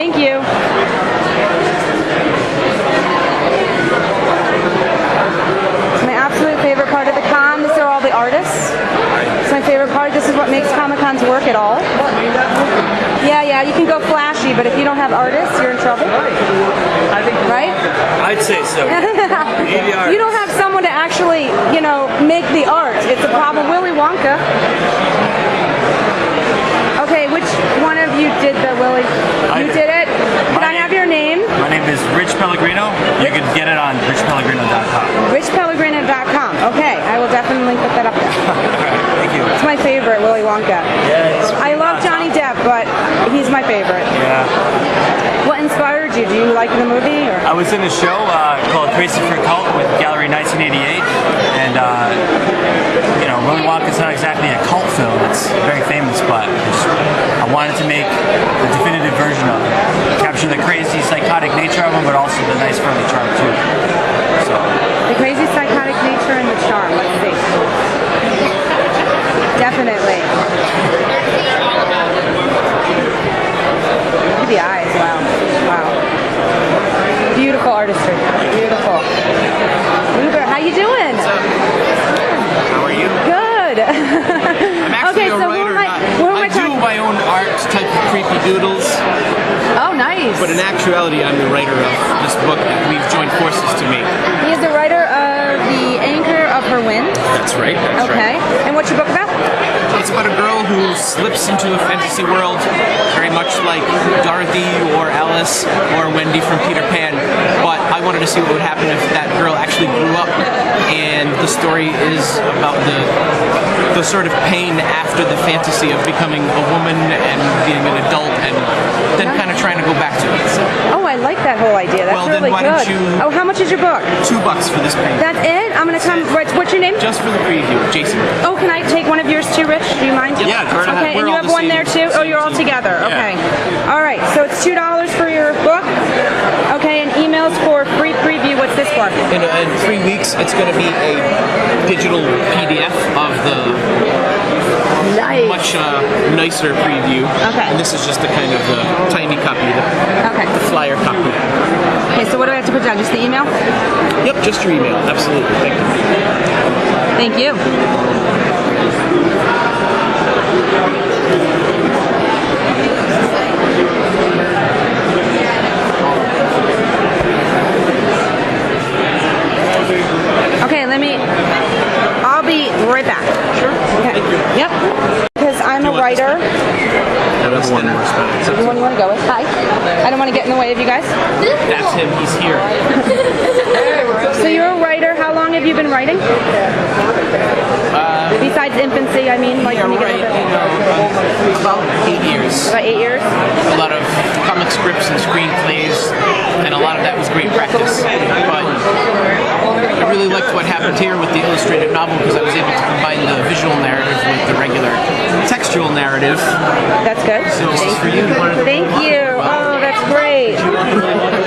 Thank you. It's my absolute favorite part of the con. These are all the artists. It's my favorite part. This is what makes Comic Cons work at all. Yeah, yeah, you can go flashy, but if you don't have artists, you're in trouble. Right? I'd say so. You don't have someone to actually, you know, make the art. It's a problem. Willy Wonka. Okay, which one of you did the Willy? I You did. did it? Can I have your name? My name is Rich Pellegrino. You can get it on richpellegrino.com. richpellegrino.com. Okay, I will definitely put that up there. Thank you. It's my favorite, Willy Wonka. Yeah, it's I love Johnny Depp, but he's my favorite. Yeah. What inspired you? Do you like the movie? Or? I was in a show uh, called Crazy 4 Cult with Gallery 1988, and uh, you know, Willy Wonka's not exactly a cult film. It's very famous, but I wanted to make the definitive version of it, capture the crazy, psychotic nature of him, but also the nice, friendly charm too. So The crazy psychotic nature and the charm. Let's see. Definitely. Look at the eyes. Wow. Wow. Beautiful artistry. Beautiful. Uber, how you doing? How are you? Good. I'm actually okay, a so writer. who am I? not- Who am I, I do talking? my own art type of creepy doodles, nice. But in actuality, I'm the writer of this book that we've joined forces to make. He is the writer of the anchor of her wind. That's right. That's Okay. And what's your book about? It's about a girl who slips into a fantasy world, very much like Dorothy or Alice or Wendy from Peter Pan. But I wanted to see what would happen if that girl actually grew up, and the story is about the the sort of pain after the fantasy of becoming a woman and being an adult, and then kind of trying to go back to it. So, Oh, I like that whole idea. That's Well, then really why don't good. you- Oh, how much is your book? two bucks for this painting. That's it? I'm gonna come. What's, what's your name? Just for the preview, Jason. Oh, can I take one of yours too, Rich? Do you mind? Yeah. Okay, and you have one same- there too. Oh, you're all together. Yeah. Okay. All right. So it's two dollars for your book. Okay, and emails for free preview. What's this for? In, uh, in three weeks, it's going to be a digital PDF of the Nice. much uh, nicer preview. Okay. And this is just the kind of the tiny copy, the, Okay. the flyer copy. Okay. So what do I have to put down? Just the email? Yep, just your email. Absolutely. Thank you. Thank you. Okay, let me. I'll be right back. Sure. Okay. Yep. Because I'm a want this writer. That's one more spot. The one you want to go with? Hi. I don't want to get in the way of you guys. That's him. He's here. So you're a writer. How long have you been writing? Uh, Besides infancy, I mean, like Yeah, when you right. get a You know, about eight years. About eight years. a lot of comic scripts and screenplays, and a lot of that was great practice. But I really liked what happened here with the illustrated novel because I was able to combine the visual narrative with the regular textual narrative. That's good. So this is for you. Thank you. Oh, that's great.